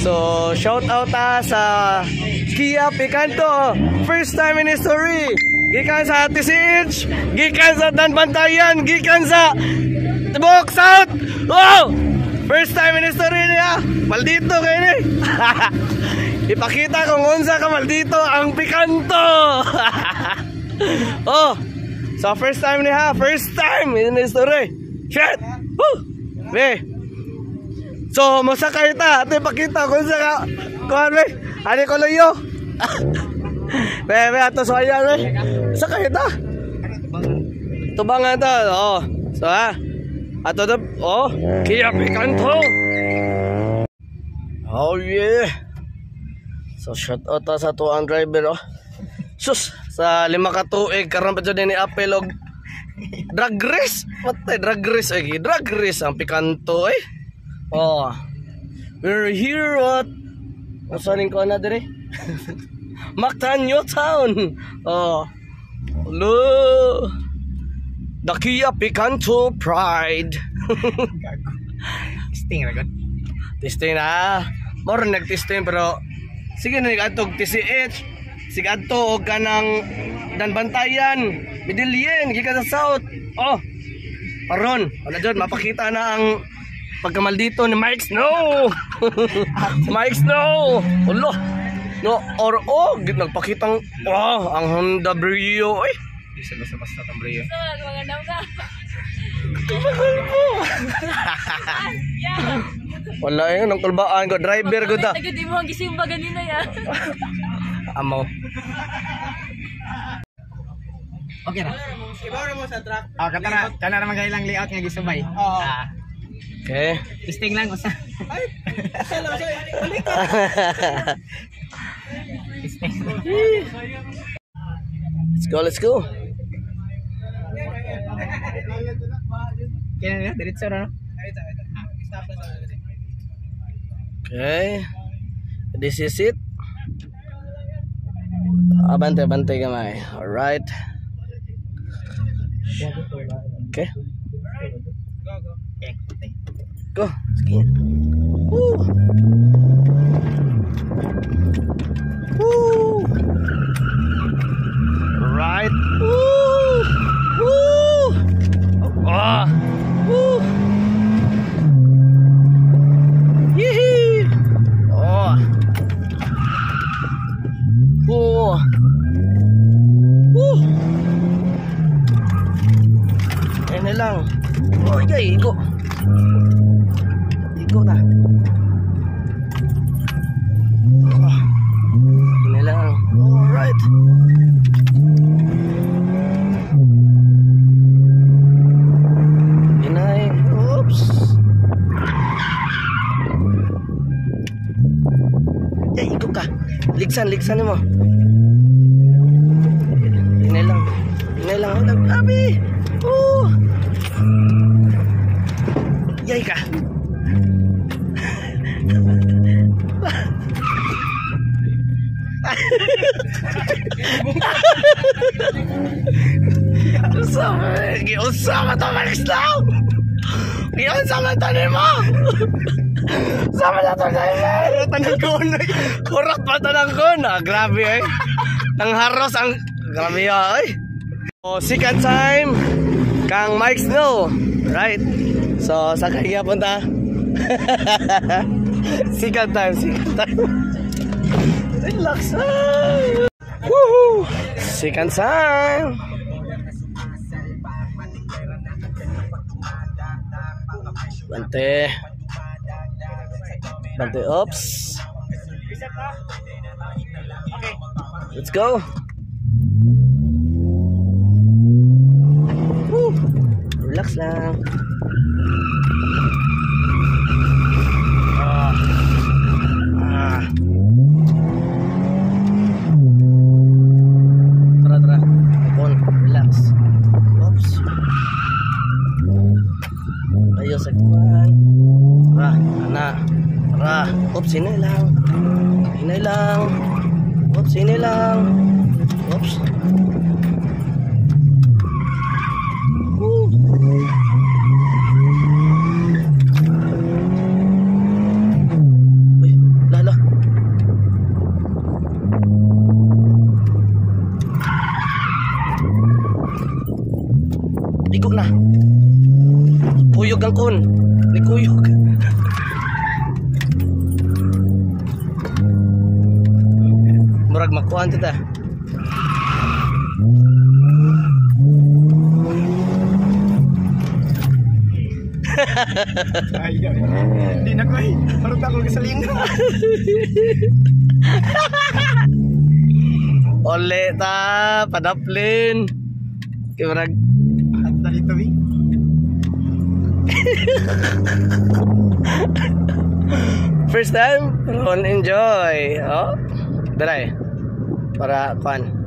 So, shout out ta sa Kia Picanto. First time in history. Gikan sa TCH, gikan sa Danbantayan, gikan sa Tibok South. Wow! First time in history niya. Maldito kayo ni. Ipakita kung unsa ka maldito ang Picanto. oh. So first time niya, first time in history. Shit. Woo! Be. So, masakay ta. Ate, pakita kung sa ka. Kuhan, be. Ani ko layo. be, be, ato so ayan, be. Sakay ta. Tubangan ta. Oh. So, ha. Ato to. Oh. Kia Picanto. Oh, yeah. So, shout out ta sa tuang driver, oh. Sus, sa lima ka tuig, karon pa dyan ni Apel og drag race. Patay, drag race. Ay, drag race ang Picanto, eh. Oh. We're here at saling ko na dire? Mactanyo Town. Oh. Hello. The Kia Picanto Pride. Sting ra gud. Testing na. Moro nag-testing pero sige na nag-atog TCH. Sige ato og kanang Danbantayan, Midilyen, gikan sa South. Oh. Paron, wala dyan, mapakita na ang pagkamaldito ni Mike Snow. Mike Snow. Ulo. No, or oh, nagpakitang wow, ang Honda Brio. Ay, Isa ba sa basta tambriyo. So, magandang ka. mahal mo. Wala yun, ang kulbaan ko, driver ko ta. Tagad mo ang gisimba ganina ya. Amo. Okay na. Ibaw mo sa truck. Ah, kata na, kana na magailang layout nga gisubay. Oo. Ah, Okay. testing lang usa. Ay, sala Testing. let's go, let's go. Kaya na, diretso na. Okay. This is it. Abante, abante gamay. Alright. Okay. Okay. Go. Sige. Woo. Woo. Right. Woo. Woo. Oh, ah. Woo. Yee. Oh. woo, Woo. Ayan na lang. Oh, ikay, igo. Igo na. Oh. Ayan na lang. Alright. Inay. Oops. Ya, igo ka. Ligsan, ligsan mo. Inay lang. Inay lang. Oh, naglabi. Oh. Yay ka. Usama, usama to Max lang. Yan sama tanin mo. Sama na to tanin. Tanang ko na. Kurat pa tanang ko na. Grabe eh. Nang haros ang grabe ay. Oh, second time kang Mike Snow. Right? So, sa kaya punta? second time, second time. Relax. ah. Woohoo! Second time. Bante. Bante, oops. Let's go. Relax lang. Ah. Ah. Tara, tara. Oops. Ayos, sagpuan. Tara, ana. Tara. Oops, hinay lang. Oops, hinay. Oops. Woo. Uy, la, dakon. Ni kuyog. Murag makuan ta. Ayaw. Hindi na ko eh. Parang ako gasolina. Ole ta, padaplin. Kay murag At dito eh. First time, ron enjoy. Oh. Daray. Para kuan.